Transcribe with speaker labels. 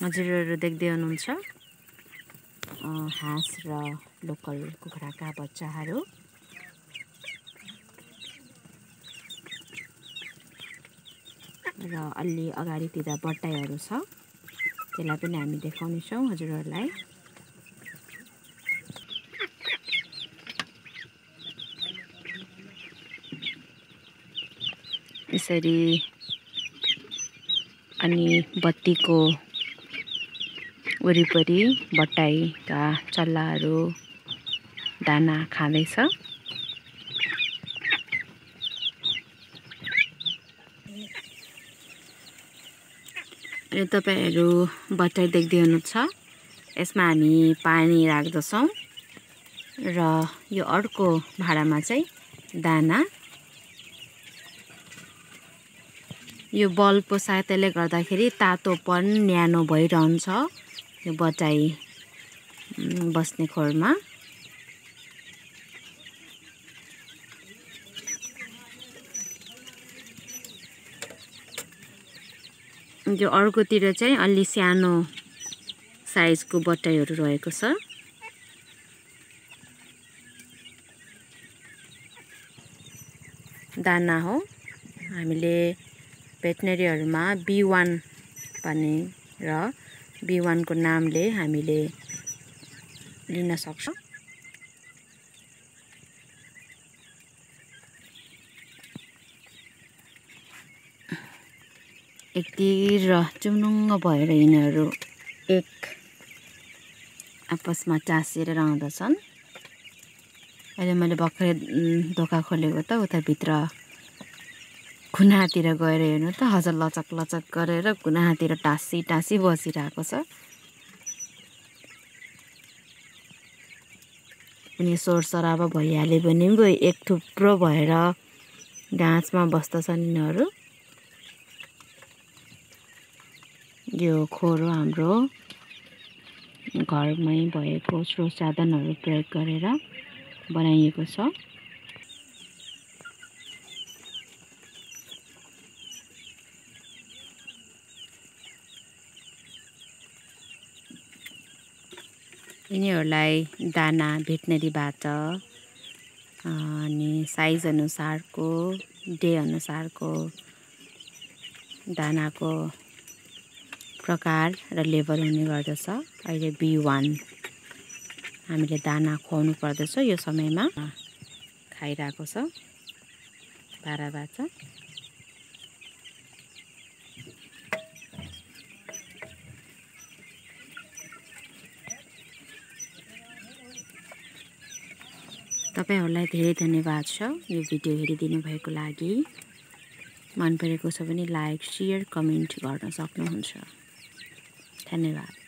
Speaker 1: हजुरहरू देख्दै हुनुहुन्छ। हाँस र लोकल कुखुराका बच्चाहरू। र अलि अगाडितिर बट्टाइहरू छ। त्यसलाई पनि हामी देखाउनेछौँ हजुरहरूलाई। यसरी अनि बत्तीको वरिपरि बट्टाइका चल्लाहरू दाना खाँदैछ। यो तपाईँहरू बट्टाइ देख्दै हुनुहुन्छ। यसमा हामी पानी राख्दछौँ र यो अर्को भाँडामा चाहिँ दाना। यो बल्बको सहायताले गर्दाखेरि तातोपन न्यानो भइरहन्छ। यो बटाई बस्ने खोरमा। यो अर्कोतिर चाहिँ अलि सानो साइजको बटाईहरू रहेको छ। दाना हो। हामीले भेटनेरीहरूमा बी वान भन्ने र बी वानको नामले हामीले लिन सक्छौँ। एकतिर चुनुङ्ग भएर यिनीहरू एक आपसमा टाँसिएर रहँदछन्। अहिले मैले भर्खरै दोका खोलेको त उताभित्र कुनातिर गएर हेर्नु त हजुर लचक लचक गरेर कुनातिर टाँसी टाँसी बसिरहेको छ। अनि सोर सराबा भइहाल्यो भने पनि एक थुप्रो भएर गाँचमा बस्दछन् यिनीहरू। यो खोरो हाम्रो घरमै भएको स्रोत साधनहरू प्रयोग गरेर बनाइएको छ। यिनीहरूलाई दाना भेटनेरीबाट अनि साइज अनुसारको डे अनुसारको दानाको प्रकार र लेभल हुने गर्दछ। अहिले बी वान हामीले दाना खुवाउनु पर्दछ। यो समयमा खाइरहेको छ। बाह्र बाचा तपाईँहरूलाई धेरै धन्यवाद छ यो भिडियो हेरिदिनु भएको लागि। मन परेको छ भने लाइक सेयर कमेन्ट गर्न सक्नुहुन्छ। धन्यवाद।